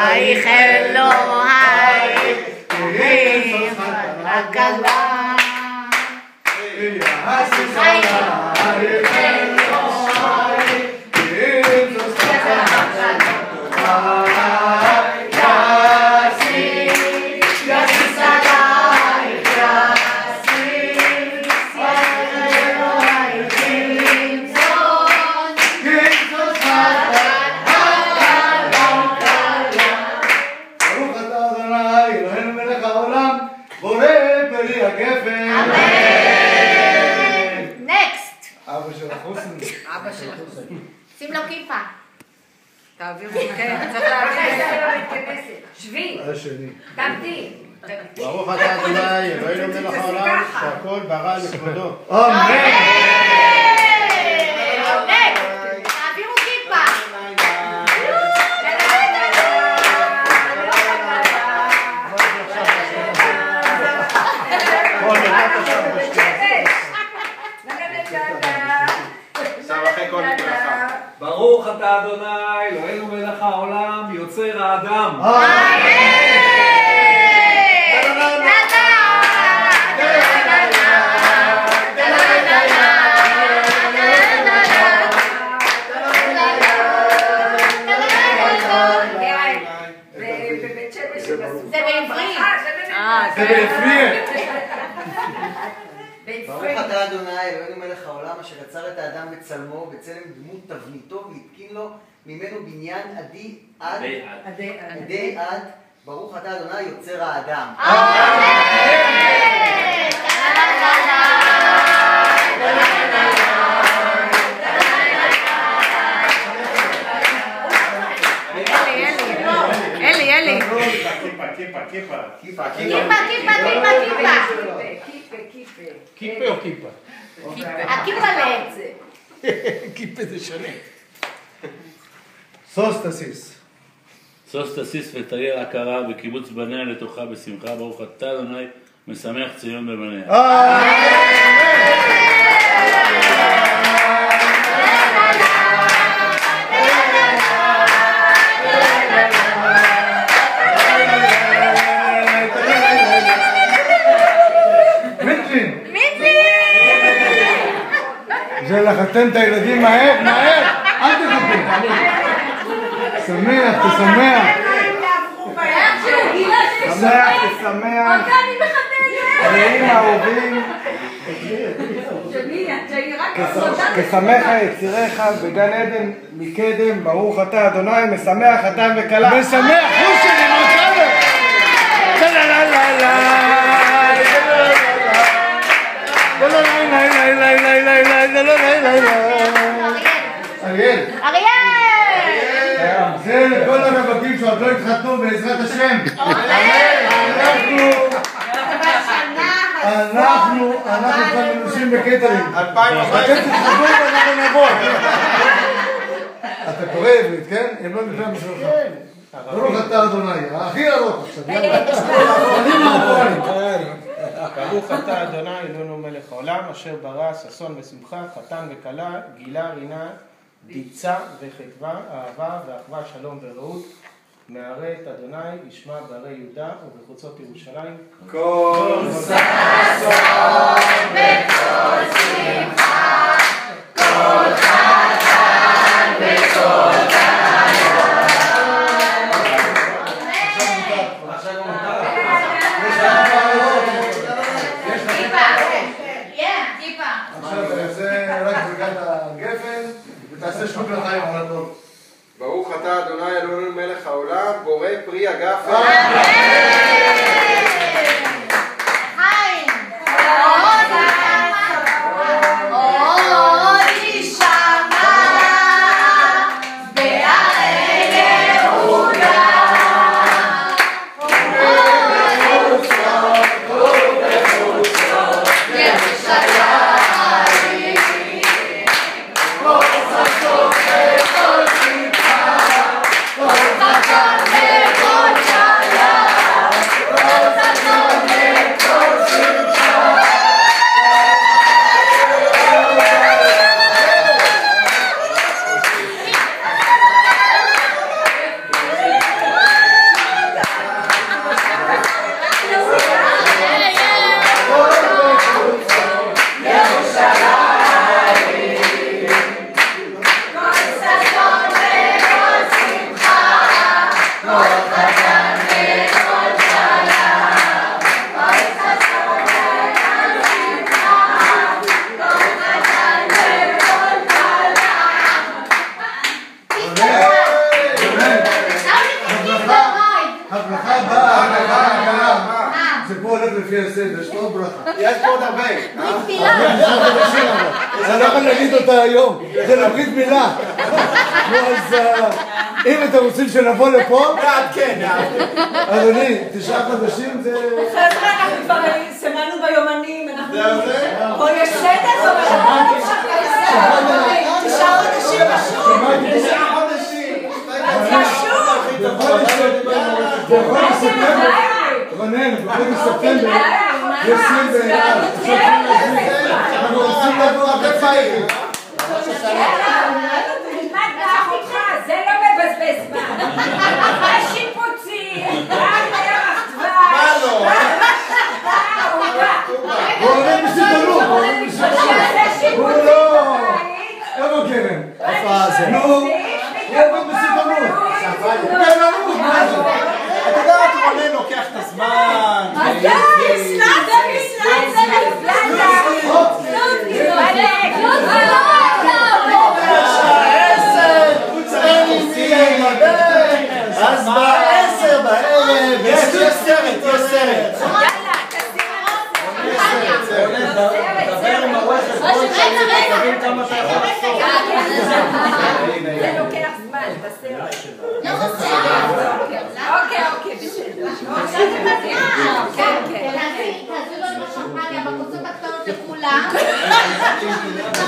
hay hello, hay hey, אבא של החוסן. אבא של החוסן. שים לו כיפה. תעבירו, כן, צריך להעביר. שבי, השני. תמתין. ברוך אתה אדוני, אלוהינו מלך העולם, שהכל ברא לכבודו. אמן. ברוך אתה אדוני, אלוהינו מלך העולם, יוצר האדם. זה בעברית. אה, זה בעברית. ברוך אתה אדוני, אלוהינו מלך העולם, אשר יצר את האדם בצלמו, בצלם דמות תבניתו, והתקין לו ממנו בניין עדי עד, עדי עד, ברוך אתה אדוני, יוצר האדם. כיפה, כיפה, כיפה, כיפה, כיפה. או כיפה? הכיפה ל... כיפה זה שונה. סוסטסיס. שוש תסיס ותאיר עקרה וקיבוץ בניה לתוכה בשמחה ברוך אתה אדוני משמח ציון בבניה. לחתן את הילדים מהר, מהר. אל תחכו. שמח, תשמח. שמח, תשמח. נעים אהובים. כשמח יציריך בגן עדן מקדם, ברוך אתה אדוני, משמח חתם וכלה. משמח. לה לה לה לה אריאל, אריאל! זה לכל הרווקים שעוד לא התחתנו בעזרת השם. אנחנו, אנחנו, אנחנו כבר מנושים בקטרינג. אתם תתחתנו ואנחנו נבוא. אתה קורא עברית, כן? הם לא נקרא בשבילך. ברוך אתה אדוני, הכי ארוך עכשיו. יאללה. ברוך אתה אדוני אלוהינו מלך העולם אשר ברא ששון ושמחה חתן וכלה גילה רינה דיצה וחדווה אהבה ואחווה שלום ורעות מערה את אדוני ישמע בערי יהודה ובחוצות ירושלים כל כיפה. עכשיו תעשה רק הגפן ותעשה שלוק לחיים על. ברוך אתה אדוני אלוהינו מלך העולם, בורא פרי הגפן. הבאה, זה פה הולך לפי הסדר, יש פה עוד ברכה. יש פה עוד הרבה. אני לא יכול להגיד אותה היום, זה לברית מילה. אז אה, אם אתם רוצים שנבוא לפה, נעדכן, אדוני, תשעה חודשים זה... חבר'ה, אנחנו כבר סימנו ביומנים, אנחנו... פה יש סדר ביומנים, תשעה חודשים. תשעה חודשים. בחודש בחודש ספטמבר, רונן, בחודש ספטמבר, יש סין באלעד. אנחנו רוצים לבוא הרבה פעמים. זה לא מבזבז זמן. השיפוצים, הירח דבש. מה לא? הוא עובד בסיטונות, הוא עובד בסיטונות. הוא לא... איפה קרן? איפה זה? נו, הוא עובד בסיטונות. קרנות, מה זה? אתה רונן לוקח את הזמן. אז בעשר בערב, יש, סרט, יש סרט. דבר עם הרואה חשבון שלי, תבין כמה אתה יכול לעשות. זה לוקח זמן, בסרט. כן, כן. תעשו לנו בשמפניה, בכוסות הקטנות לכולם.